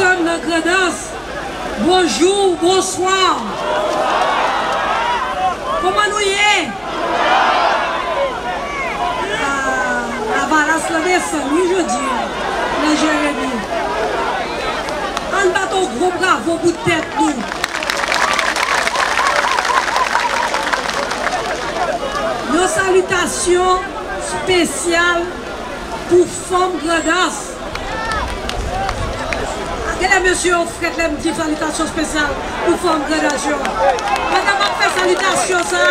Gredas, bonjour, bonsoir. Comment nous y est? Ah, La valasse la descend, oui, je dis, la Jérémie. On bat ton gros bravo bout de tête, nous. Nos salutations spéciales pour Femme Gredas. E la monsye ou fred lem di sanitasyon spesyal pou fòm grenasyon. Madame ap fè sanitasyon sa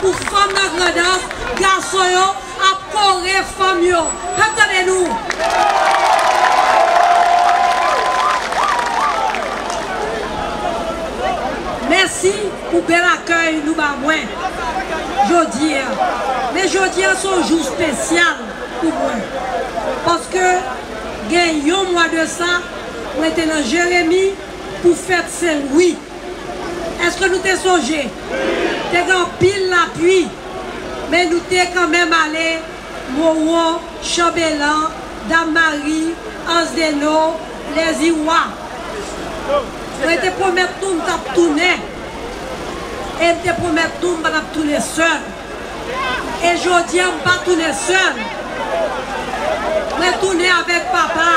pou fòm nan grenas, gaso yo ap kore fòm yo. Hap tane nou! Mersi pou bel akèy nou ba mwen. Jodi an. Men jodi an son jou spesyal pou mwen. Paske gen yon mwa de sa, dans Jérémie pour faire Saint-Louis. Est-ce que nous t'es songé? T'es en pile la pluie. Mais nous t'es quand même allé Mowo, Chambellan, Dame-Marie, Ansdeno, les Iwa. On était promettre tout, nous tourné. Et je te promets tout, vais tourner seul. Et je dis, vais pas tourner seul. Vais tourner avec papa,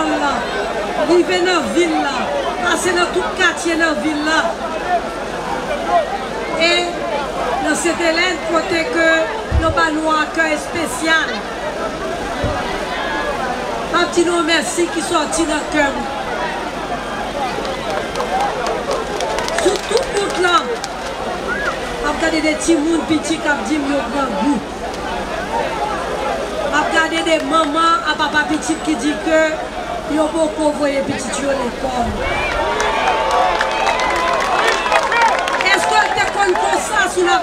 l'ekol la, vive nan vil la, pase nan tout katye nan vil la. E nan sete lèd kote ke nou ba nou akèy spesyal. Pati nou mersi ki soti nan kèm. Sou tout bout la, ap gade de ti moun piti kap di myon gran bout. ap gade de maman a papa pitit ki di ke ont beaucoup envoyé petit à l'école. Est-ce que tu connais comme ça sous la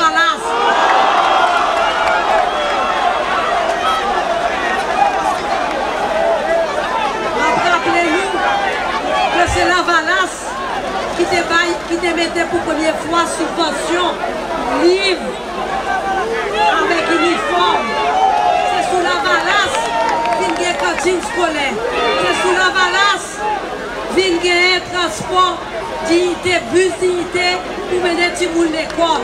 que c'est la valasse qui te, qui te mettait pour première fois subvention, livre, kantin skolè. Se sou la valas, vin genye transport, dignite, bus dignite, pou mene ti moun l'ekol.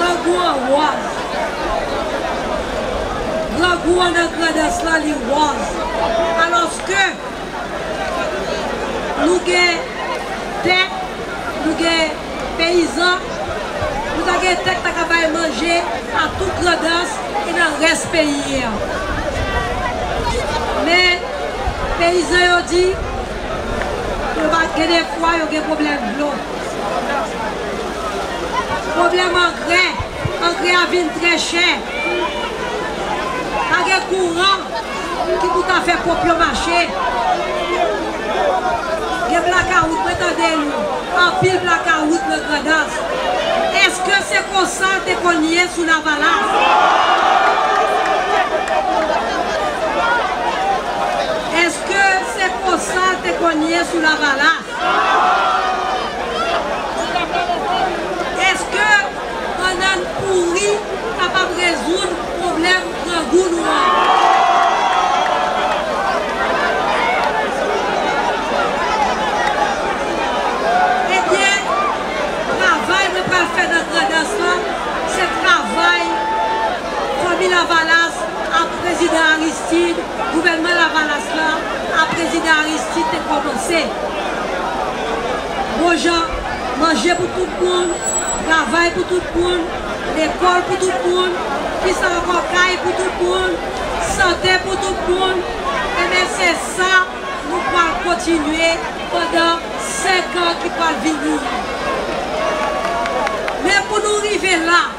Rangou an waz. Rangou an an kredes la li waz. Aloske, nou gen dek, nou gen peyizan, nou ta gen tek ta kavaye manje an tout gredans e nan res peyi an. Men, peyizan yo di, yo va gen defwa yo gen problem blon. Problem an gre, an gre avin tre chè. A gen kouran ki boutan fe kopyo mache. Gen blaka wout mwen tan den nou, an pil blaka wout mwen gredans. Eske se konsan te konye sou la valas? Eske se konsan te konye sou la valas? Eske anan kouri kapap rezoun problem nan gounou an? Aristide, gouvernement Lavalas là, à président Aristide est commencé. Bon gens, manger pour tout le monde, travail pour tout le monde, l'école pour tout le monde, qui s'en encore pour tout le monde, santé pour tout le monde. Et bien c'est ça, nous pouvons continuer pendant 5 ans qui vont venir. Mais pour nous arriver là,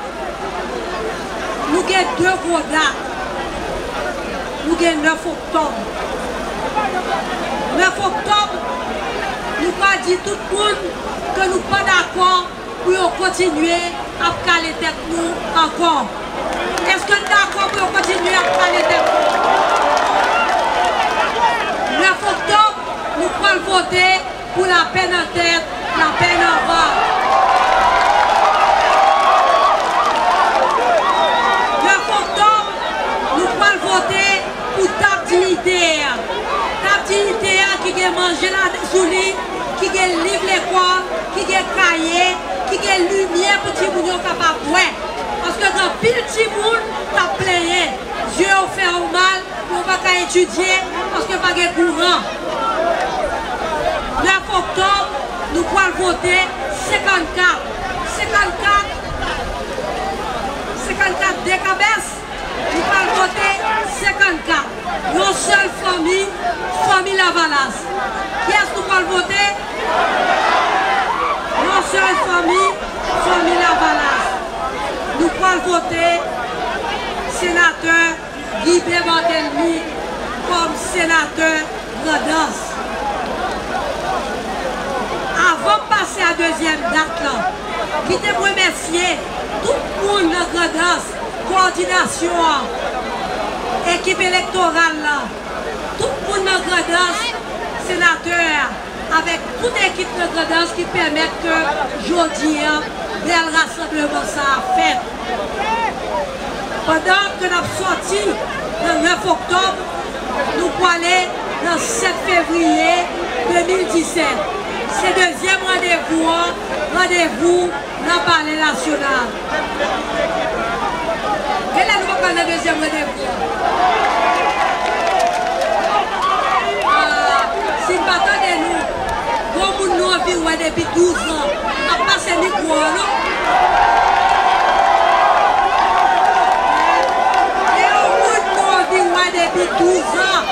nous avons deux gros dates. Nous avons 9 octobre. 9 octobre, nous pas dit tout le monde que nous pas d'accord pour continuer à caler tête nous encore Est-ce que nous d'accord pour continuer à caler tête nous? 9 octobre, nous pouvons voter pour la peine en tête, la peine en bas. 9 octobre, nous pouvons voter pour ta dignité. Ta dignité mangé la souli, qui a livre l'école, qui a cahier, qui a lumière pour que les gens capable Parce que quand pile de monde t'a playé, Dieu a fait mal, on va pas étudier parce que pas de courant. 9 octobre, nous pouvons voter 54. 54, 54 décabesses, nous pouvons voter 54. Une seule famille, famille Lavalas. Une seule famille, famille Lavalas. Nous pouvons voter sénateur Guy Barthélemy comme sénateur Rodance. Avant de passer à la deuxième date, là, qui te remercier tout le monde dans la coordination, équipe électorale, tout le monde dans la sénateur, avec toute l'équipe de Gredance qui permet que aujourd'hui, le rassemblement ça a. Pendant que nous avons sorti le 9 octobre, nous aller le 7 février 2017. C'est le deuxième rendez-vous, hein. rendez-vous dans le palais national. Quel est le deuxième rendez-vous moun nou avi wè depi 12 an, ap pase ni kou an an. E ou moun nou avi wè depi 12 an,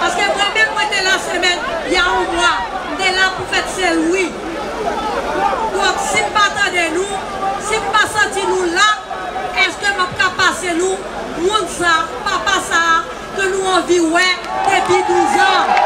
paske mwen mè mwen te la semen, ya an mwa, mwen la pou fèt sel wè. Don, si mpa tade nou, si mpa santi nou la, eske mwen ka pase nou, moun sa, pa pa sa, ke nou avi wè depi 12 an.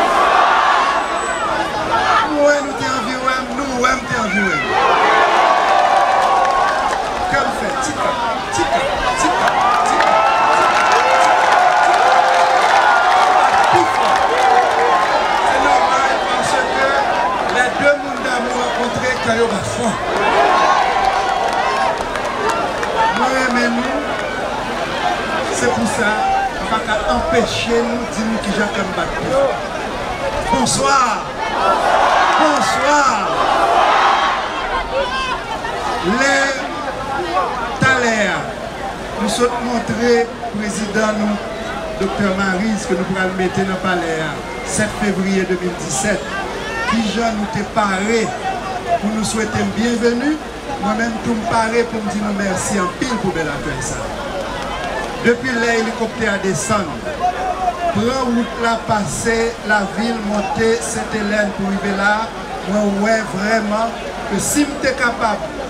jwen. Kèm fè, tika, tika, tika, tika, tika, tika. Se normal, panse ke le dè moun dè moun akontre kaya ou bafan. Mwen remè moun, se pou sa, pa ka empèche nou di nou ki jan kèm bat pou. Bonsoir! Bonsoir! Les Thaler, nous sommes montrés, président nous, docteur Marise, que nous pourrons mettre dans le palais 7 février 2017, qui Jean nous t'ai paré pour nous souhaiter bienvenue. Moi-même, tout me paré pour me dire merci en pile pour bel accueil ça. Depuis l'hélicoptère descend, prend route là, passer la ville, monter Sainte-Hélène pour arriver là, moi ouais vraiment que si je suis capable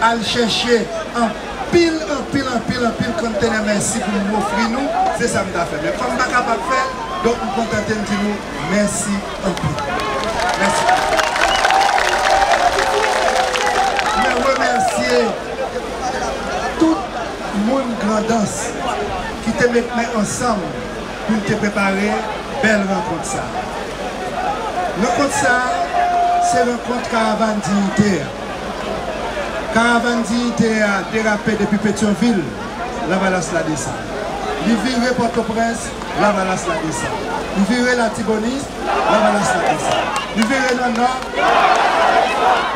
d'aller chercher un pile, un pile, un pile, un pile conteneur merci pour nous offrir nous, c'est ça que je fait. Mais comme je suis capable de faire, donc je suis content de dire merci un pile. Merci. Je remercier tout le monde grandance qui te met ensemble pour te préparer belle rencontre. Rencontre ça, c'est rencontre caravane dignitaire. Caravane dignitaire dérapé depuis Pétionville, la Valasse la descend. Il virait Port-au-Prince, la Valasse la descend. Il virait la Tibonis, la Valasse la descend. Il virait dans le nord,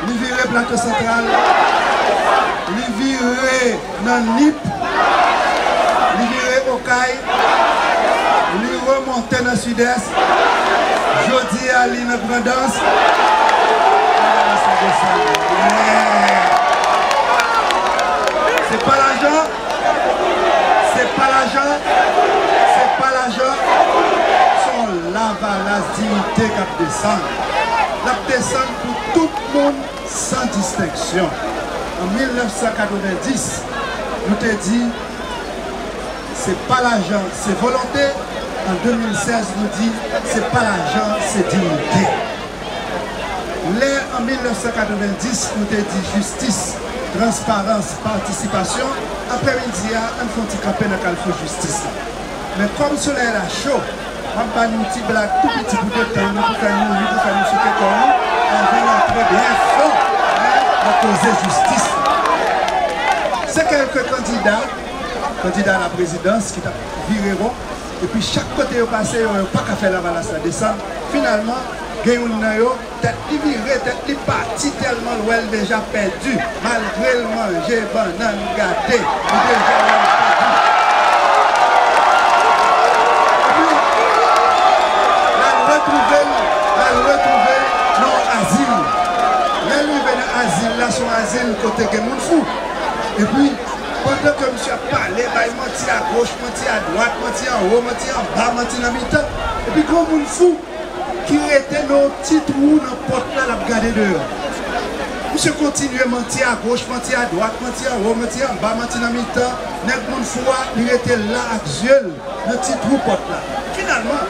il virait Plateau Central, il virait dans Nip, il virait Okaï, sud-est. Jodi à l'inaugrandance. Dignité qui descend. La descend pour tout le monde sans distinction. En 1990, nous t'ai dit, c'est pas l'argent, c'est volonté. En 2016, nous dit, c'est pas l'argent, c'est dignité. Là, en 1990, nous t'ai dit justice, transparence, participation. Après-midi, on fait un petit campé dans le justice. Mais comme soleil est chaud, on va une petite blague tout petit bout de temps, nous faire nous, nous faire nous sauter comme nous, on va entrer bien fort. À causer justice. C'est quelques candidats, candidats à la présidence qui viré et puis chaque côté au passé, il n'y a pas qu'à faire la balance à descendre. Finalement, une tête virée, tête partie tellement l'ouel déjà perdu, malgré le manger, banane, déjà asile là, son asile côté que moun fou. Et puis, pendant que monsieur bah, il menti à gauche, menti à droite, menti en haut, menti en bas, menti dans mi-temps. Et puis, comme moun fou, qui était nos petits trous dans la porte là, la garder dehors. Monsieur continue à mentir à gauche, mentir à droite, mentir en haut, mentir en bas, mentir dans mi-temps. Nèg moun fou, il était là avec Dieu, dans petit trou porte là. Finalement,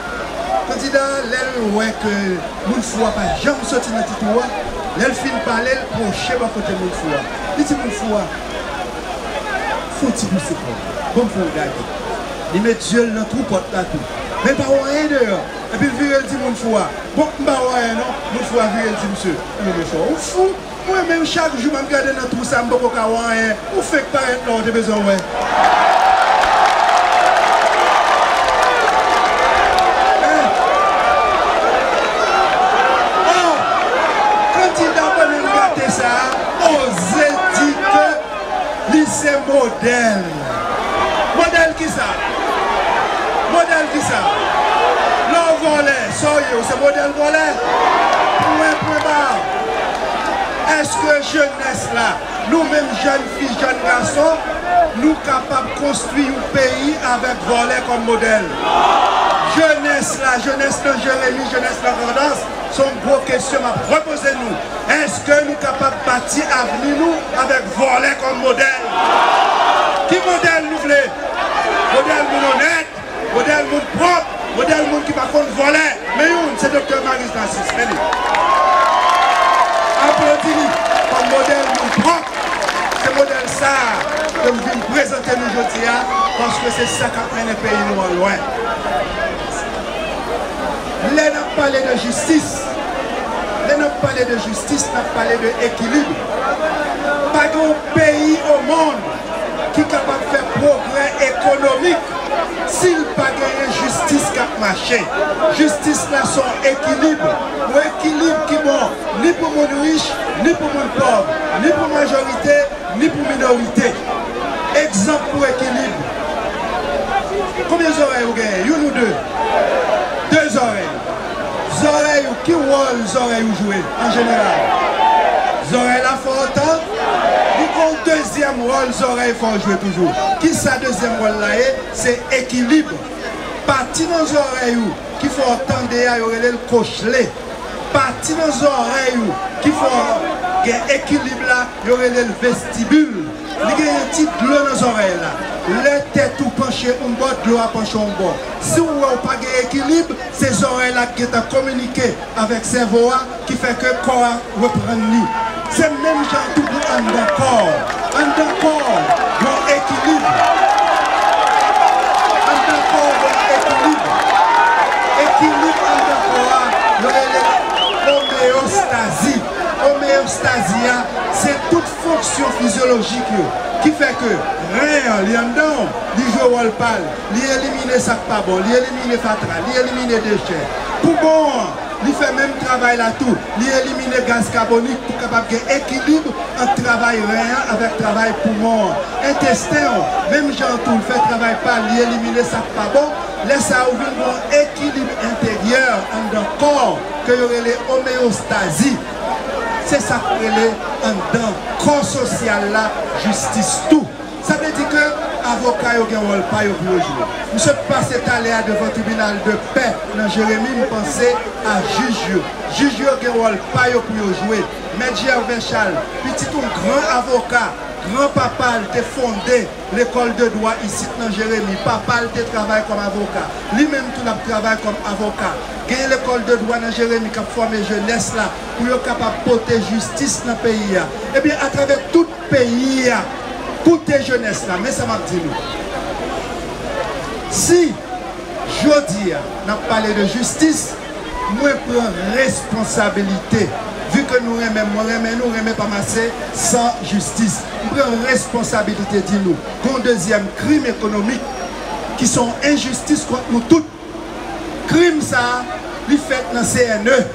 candidat, l'aile ouais que moun fou pas jamais sorti dans petit trou, elle fin parler, pour proche à côté mon foi. Il dit mon foi, faut-il pousser pour Bon, faut regarder. Il met Dieu dans tout porte là tout. Mais pas rien dehors. Et puis elle dit mon foi. Bon, pas rien non? Mon foi elle dit monsieur. Mais monsieur, on fou? Moi-même, chaque jour, je regarde dans tout ça, je ne peux pas rien. Vous faites pas être là, j'ai besoin, modèle. Modèle qui ça? Modèle qui ça? L'on volet, soyez, c'est modèle volet. Point, point bas. Est-ce que jeunesse là, nous-mêmes jeunes filles, jeunes garçons, nous capables de construire un pays avec volet comme modèle? Jeunesse là, jeunesse de Jérémie, jeunesse de Rodance, sont gros questions à reposer nous. Est-ce que nous sommes capables de bâtir avenir nous avec volet comme modèle? Qui modèle nous voulons? Modèle nous honnête, modèle nous propre, modèle nous qui va contre volet. Mais c'est Dr. Maris Nassis. Applaudis comme modèle nous propre. C'est modèle ça que nous venons présenter nous aujourd'hui hein, parce que c'est ça qui a mené le pays nous loin. Là, nous parlé de justice. Là, nous parlé de justice, nous parlé d'équilibre. Pas de pays au monde qui est capable de faire progrès économique s'il pas gagné justice qui a marché. Justice là son équilibre. Ou équilibre qui bon, ni pour monde riche, ni pour monde pauvre, ni pour majorité, ni pour minorité. Exemple pour équilibre. Combien d'oreilles vous gagnez Une ou deux Deux oreilles. Oreilles, qui jouer en général Oreilles la autant Du deuxième rôle, font jouer toujours. Qui ça deuxième rôle là C'est équilibre. Partie dans les oreilles qui font entendre, y a le cochelet. Partie dans les oreilles qui font équilibre là, il y aurait le vestibule. Il y a un petit bleu dans les oreilles là. Les têtes tout penchées un bord, l'eau a penché un bord. Si vous n'avez pas d'équilibre, ces oreilles là qui sont communiquées avec ces voix qui fait que le corps reprend. C'est même genre tout pour un corps. Un corps, un équilibre. Un corps, un équilibre. Équilibre en corps, l'homéostasie. Homéostasie, c'est toute fonction physiologique qui fait que rien, a dedans, il joue au pâle, il élimine ça pas bon, il élimine fatra, il élimine déchets. Pour il fait même travail là tout, il élimine gaz carbonique pour capable d'équilibre entre travail rien avec travail poumon. Intestin, même gens tout, fait travail pas, il élimine ça pas bon, laisse ça ouvrir un équilibre corps que y aurait les homéostasie. C'est ça que les en dans social là, justice tout. Ça veut dire que avocat yo gen rôle pas yo pour jouer. Monsieur passé allé devant le tribunal de paix dans Jérémie, me pensais à juge. Juge rôle pas yo pour jouer. Mais Gervais Charles, petit un grand avocat, grand papa a fondé l'école de droit ici dans Jérémie. Papa a travaillé comme avocat. Lui-même tout a travaillé comme avocat. Gagné l'école de droit dans Jérémie qui a formé jeunesse là pour être capable de porter justice dans le pays. Eh bien, à travers tout le pays, toute jeunesse là, mais ça m'a dit. Si dis, n'a parlé de justice, moi prends responsabilité. Nous remettons, moi nous remettons pas masser sans justice. Nous responsabilité, dit nous. Pour deuxième crime économique qui sont injustice contre nous toutes. Crime ça, il fait dans CNE.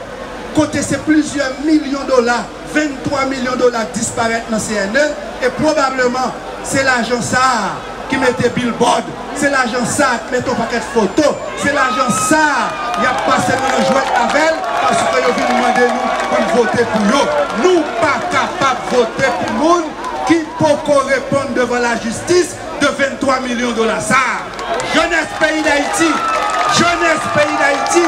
Côté c'est plusieurs millions de dollars, 23 millions de dollars disparaissent dans CNE et probablement c'est l'agent ça qui mettait billboard, c'est l'agent ça qui mettait un paquet de photos, c'est l'agent ça qui a passé dans le jouet avec parce que vous venez demander nous pour voter pour eux. Nous pas capables de voter pour le monde qui peut répondre devant la justice de 23 millions de dollars. Jeunesse pays d'Haïti, jeunesse pays d'Haïti,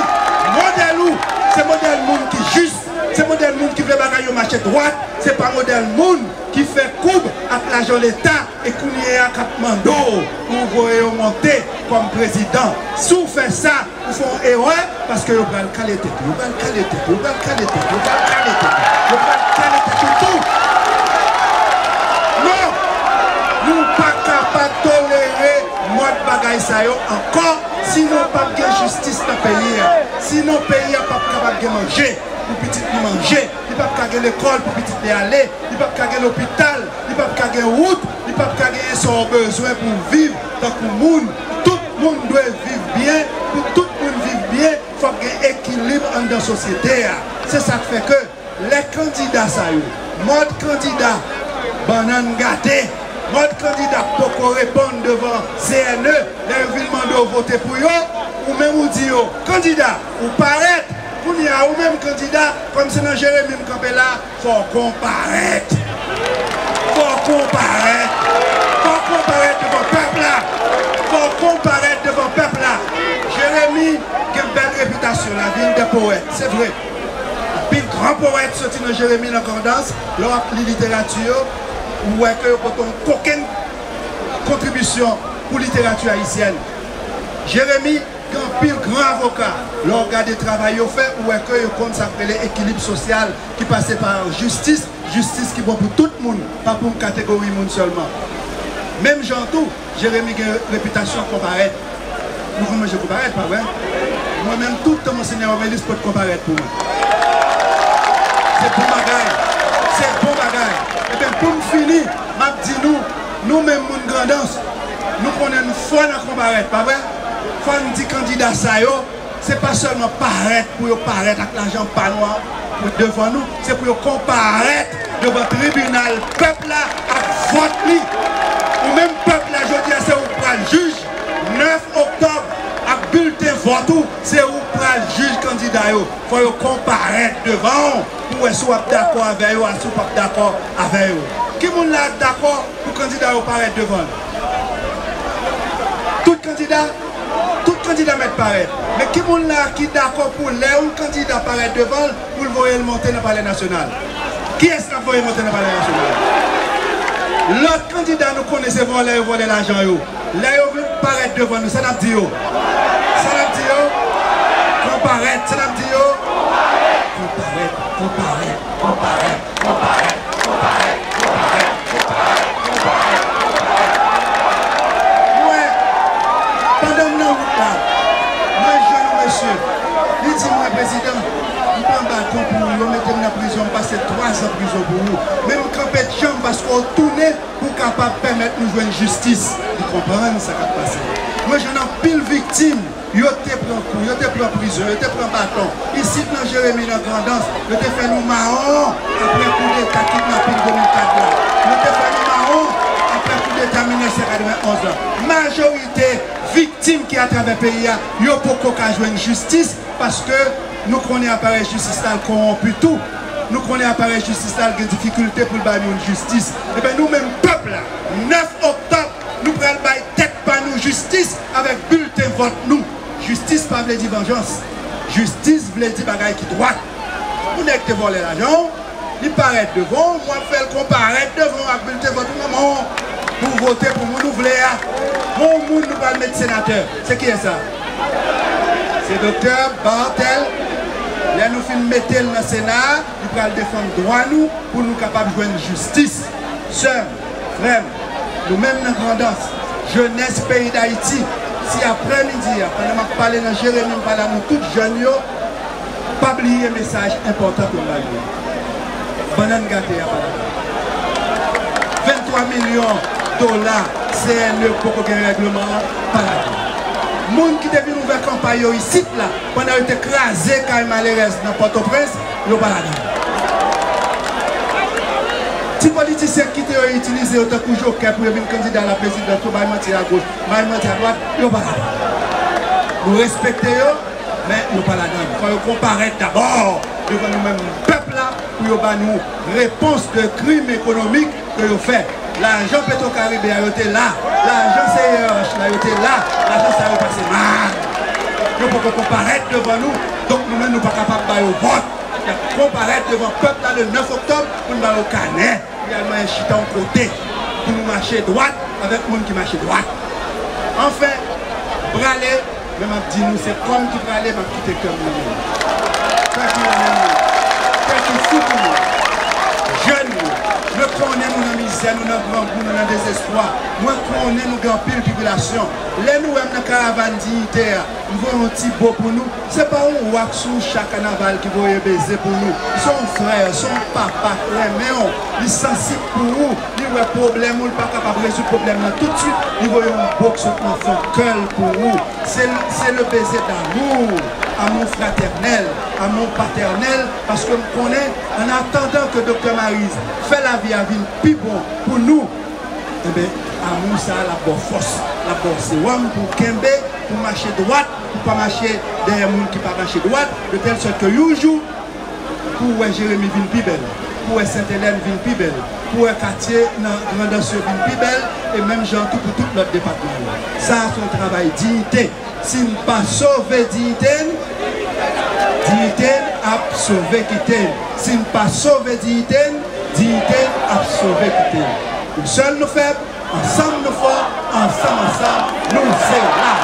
modèle où? C'est modèle monde qui juste, c'est modèle monde qui veut bagaille au marché droite, c'est pas modèle monde qui fait coupe avec l'argent de l'État et qu'on y est à Capmando pour vous monter comme président. Si vous faites ça, vous faites héros parce que vous le caler tête, vous le caler tête, vous le caler tête, vous caler tête, vous allez le caler tête sur tout. Non, nous pas capables de tolérer moi de bagaille ça encore, sinon pas de justice dans le pays. Sinon le pays n'est pas capable de manger pour petit manger, il peut pas l'école pour petit aller, il peut pas l'hôpital, il peut pas route, il peut pas son besoin pour vivre. Dans le monde. Tout le monde doit vivre bien, pour tout le monde vivre bien, il faut qu'il y ait équilibre dans la société. C'est ça qui fait que les candidats, ça y mode candidat, banane gâtée, mode candidat pour répondre devant CNE, les de voter pour eux, ou même vous dire, candidat, ou paraître, y a ou même candidat, comme c'est dans Jérémy il faut comparaître. Il faut comparaître. Il faut comparaître devant le peuple là. Faut comparaître devant le peuple là. Jérémy a une belle réputation, la ville des poètes, c'est vrai. Puis grand poète sorti dans Jérémy dans Cordance, lors de la littérature, où est que aucune contribution pour littérature haïtienne. Jérémy quand pile grand avocat, l'organe de travail fait, ou est que s'appeler l'équilibre social qui passe par justice, justice qui est bon pour tout le monde, pas pour une catégorie monde seulement. Même Jean tout, Jérémy a une réputation comparée. Moi, je compare pas vrai? Moi-même, tout le monseigneur Obélis peut comparaître pour moi. C'est bon bagage. C'est bon bagage. Et bien, pour finir, nous, nous-mêmes, grandance, nous prenons une foi dans comparaître, pas vrai? Quand on dit candidat ça, c'est pas seulement paraître pour paraître avec l'argent pas noir devant nous, c'est pour comparaître devant le tribunal, peuple à vote Ou même peuple je dis, prend le juge, 9 octobre, à bulletin vote, c'est où le juge candidat. Il faut comparaître devant pour être d'accord avec eux, soit pas d'accord avec eux. Qui est d'accord pour candidat paraître devant? Tout candidat? Tout candidat met paraître. Mais qui est là qui d'accord pour les candidat paraître devant pour le voir monter dans le palais national? Qui est-ce qui va monter dans le palais national? L'autre candidat nous connaissons voler voler l'argent. Là, veulent paraître devant nous. Ça n'a dit. Ça n'a dit. Comparaître. Ça n'a dit. Comparaître. Comparaître. Comparaître. Comparaître. président, il prend bâton pour nous, on mettait en prison, on passait trois ans en prison pour nous. Même quand on de chambre, parce qu'on tournait pour capable permettre de nous jouer une justice. Vous comprenez ce qui a passé. Moi, j'en ai pile victime. Yo te prend coup, yo te prend prison, yo te prend bâton. Ici, dans Jérémy, dans Grandance, yo te fait nous marron après coup d'état kidnapping 2004 Yo te fait nous marron après coup d'état 1991 Majorité victime qui à travers le pays, yo pour qu'on jouer une justice parce que nous connaissons appareil justice corrompu tout. Nous connaissons appareil justice là des difficultés pour le une justice. Et eh bien nous-mêmes, peuple, 9 Veut dire vengeance. Justice veut dire bagaille qui droit. Vous n'êtes pas volé l'argent, il paraît devant, moi je fais le comparaître devant avec bulletin vote maman pour voter pour nous, nous voulons. Mon monde nous va le mettre sénateur. C'est qui est ça? C'est docteur Bartel. Là, nous finissons mettre dans le Sénat, il va défendre droit nous pour nous capables de jouer justice. Sœurs, frères, nous-mêmes dans grandance, jeunesse pays d'Haïti, si apre midi, apre nan pale nan Jeremie, pale nan tout jen yo, pa bliye mesaj important pou bagye. Banan gate ya pale. 23 milyon dola CNE pou koke regleman pale. Moun ki devin ouve kampay yo yisit la, pwene yo te kraze kay malerez nan Port-au-Prince, yo pale. Les politiciens qui ont utilisé autant que joker pour devenir candidat à la présidence, ils mentir à gauche, ils mentir à droite, pas la Nous respectons, mais nous pas la Il faut comparer d'abord devant nous-mêmes, peuple là, pour nous réponse de crimes économiques que nous faisons. L'argent Petro-Caribé a été là. L'argent CRH a été là. L'argent ça a passé mal. Nous pouvons comparaître devant nous. Donc nous-mêmes, nous ne sommes pas capables de vote. Comparaître devant le peuple le 9 octobre pour nous au canet. A un chita en côté pour nous marcher droite avec monde qui marche droite. Enfin, braler, même dit nous, c'est comme qui braler, m'a quitté comme nous. Ça qui est Jeune, nous connaissons nous dans misère, nous dans nous dans désespoir. Moi, connais nous dans pile population. Les nous dans la caravane dignité, nous voyons un petit beau pour nous. Ce n'est pas un wak sous chaque carnaval qui va baiser pour nous. Son frère, son papa, mais ils sont pour nous. Ils ont un problème, ils ne pas capable de résoudre le problème tout de suite. Ils voyons un box enfant cœur pour nous. C'est le baiser d'amour amour fraternel, amour paternel, parce que nous connaissons, en attendant que Dr. Marise fait la vie à vie plus bon pour nous, eh bien, amour ça la bonne force, la bonne c'est pour Kembe, pour marcher droite, pour pas marcher derrière monde qui pas marcher droite, de telle sorte que jour, pour Jérémy vienne plus pour Sainte-Hélène vienne plus pour un quartier dans sur vienne plus et même gens tout pour tout notre département. Ça, c'est un travail dignité. Si nous pas sauver dignité, dignité a sauvé quitter. Si nous pas sauver dignité, dignité a sauvé quitter. Nous seuls nous faibles, ensemble nous forts, ensemble, ensemble, nous c'est là.